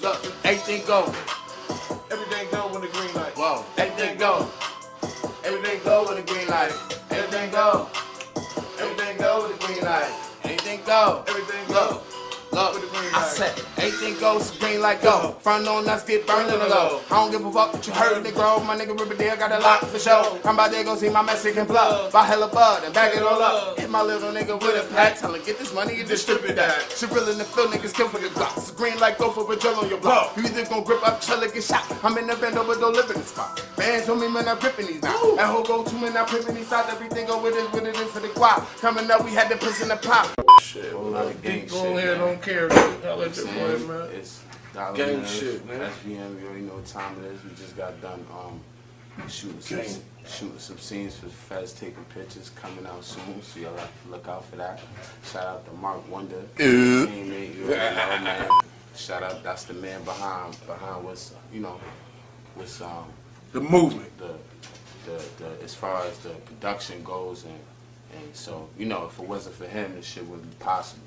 Look, everything go. Everything go when the green light. Whoa, everything go. Everything go with the green light. Everything go. Everything go with the green light. Everything go. Everything Look, go. look. With the green I said, everything goes green light go. Front on us get burned in the low. I don't give a fuck what you heard in the grow. My nigga Riverdale got a lot for show. I'm about to go see my Mexican plug. Buy hella bud and back it all up. Hit my little nigga with a pack. Tell him get this money and distribute that. Shit real in the field, niggas kill for the blocks. Green light go for a drill on your block. You either gon' grip up, chill or get shot. I'm in the bando, but don't live in the spot. Bands on me, man, I'm gripping these now. That whole go to man, I'm gripping these sides. Everything go with it, with it in for the guap. Coming up, we had to push in the pop. Shit. Whole lot of gang shit, go ahead, don't care. I'll let You your know what I'm boy, man. It's Gang shit, man. SVM, you already know what time it is. We just got done um, shooting some, shooting some scenes for Fez taking pictures coming out soon, so y'all have to look out for that. Shout out to Marc Wondah, teammate, you already know, man. Shout out, that's the man behind behind what's you know what's um The movement. the the, the as far as the production goes and and so you know if it wasn't for him this shit wouldn't be possible.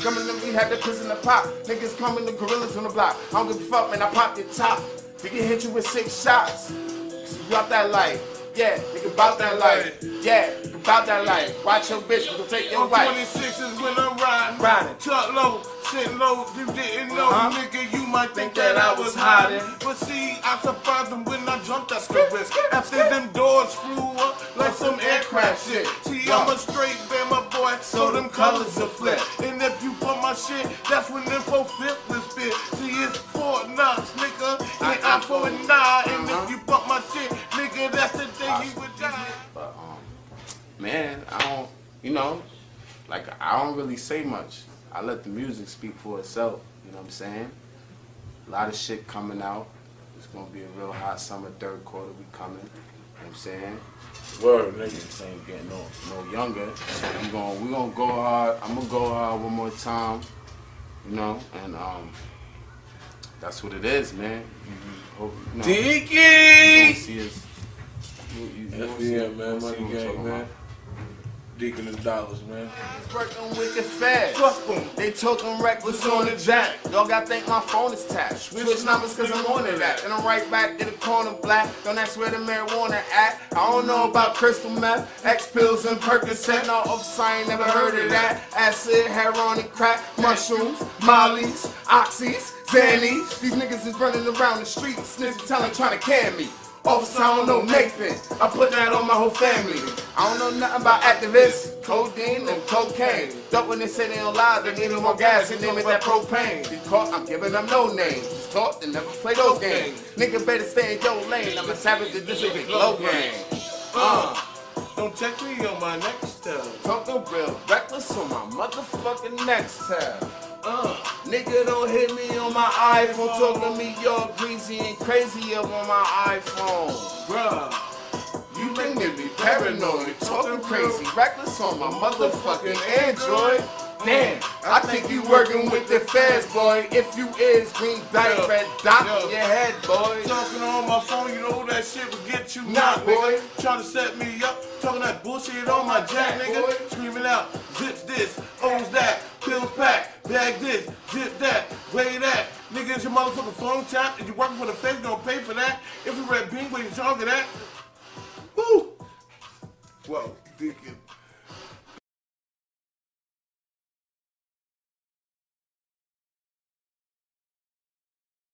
Coming in, we had the piss in the pop. Niggas coming, the gorillas on the block. I don't give a fuck, man, I pop your top. We can hit you with six shots. You out that life. Yeah, nigga, bout that life. Yeah, nigga, bout that life. Watch your bitch, we gon' take your On wife. 26 is when I'm riding. Riding. Tuck low, sitting low. You didn't know, Uh-huh. nigga. You might think Think that, that I I was was hiding. hiding. But see, I surprised them when I jumped up the risk. After them doors flew up like some aircraft shit. See, I'm a straight Bama boy, so them colors are flip. And if you put my shit, that's when them four flip was spit. See, it's Fort Knox, nigga. And I for a nine. And if you bump my shit, nigga, that's the day he would die. But um, man, I don't, you know, like I don't really say much. I let the music speak for itself. You know what I'm saying? A lot of shit coming out. It's gonna be a real hot summer. Third quarter, we coming. You know what I'm saying? Word, You know I'm saying? Getting no, no younger. So we gonna we gonna go hard. I'm gonna go hard one more time. You know, and um, that's what it is, man. You, hope, you know, you see us. You, you, you yeah, man. Money gang, man. And dollars, man. Working wicked fast. Fuck 'em. They talking reckless on the jack. Y'all gotta think my phone is tapped. Switch numbers cause I'm on it at. And I'm right back in the corner black. Don't ask where the marijuana at. I don't know about crystal meth, X pills and Percocet. No off I ain't never heard of that. Acid, heroin and crack, mushrooms, mollies, oxys, xannies. These niggas is running around the streets, snitching, telling, trying to can me. Officer, I don't know Nathan. I put that on my whole family. I don't know nothing about Actavis, codeine, and cocaine. Thought when they say they don't lie, they need more gas and name it that propane. Be caught, I'm giving them no names. Just talk and never play those games. Nigga better stay in your lane. I'm a savage that this is a glow game. Uh, don't text me on my next tab. Talking real reckless on my motherfucking next tab. Uh, Nigga don't hit me on my iPhone. Talking to me y'all greasy and crazy up on my iPhone. bruh. You think me be paranoid, talking crazy, reckless on my motherfucking Android. Damn, I think you working with the feds, boy. If you is, green dot, red dot your head, boy. Talking on my phone, you know that shit will get you Nah, knocked, boy. Trying to set me up, talking that bullshit on my jack, nigga. boy. Screaming out, zips this, owns that, pills pack, bag this, zip that, weigh that. Nigga, is your motherfucking phone tap? Is you working for the feds? Gonna pay for that? If you red bean, where you talking that? Woo! Deekin.